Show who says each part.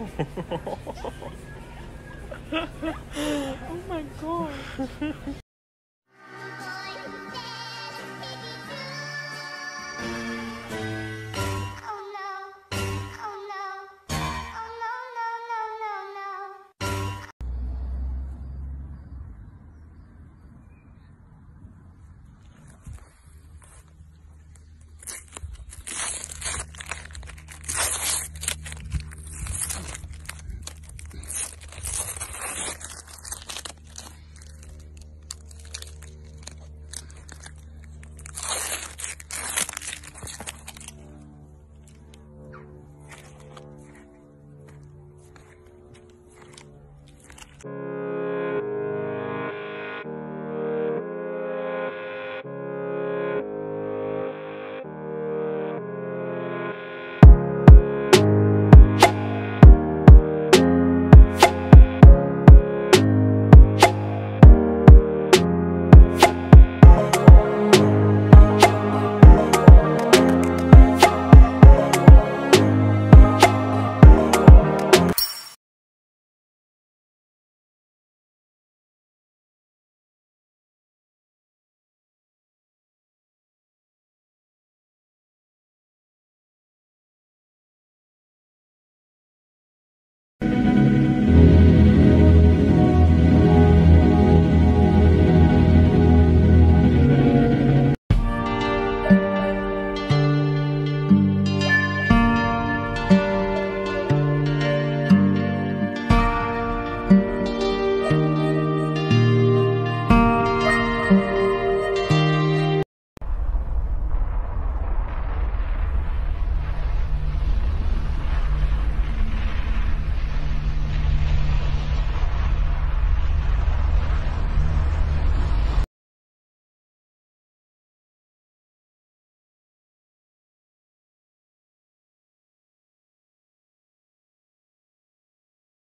Speaker 1: oh my god.
Speaker 2: You